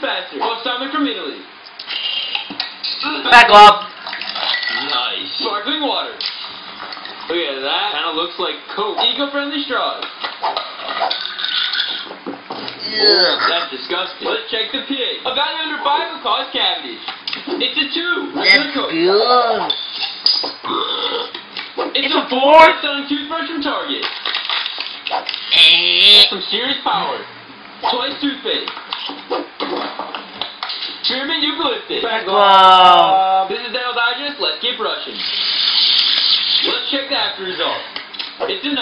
faster. Balsamic from Italy. Back up. Nice. Sparkling water. Look at that. Kind of looks like Coke. Eco-friendly straws. That's disgusting. Let's check the pH. A value under 5 will cause cavities. It's a 2. That's Coke. good. It's, It's a a 4. four. Selling toothbrush from Target. Eh. Some serious power. Twice toothpaste. Spearmint eucalyptus. Wow. This is Dental Digest. Let's keep rushing. Let's check the after result. It's a 9.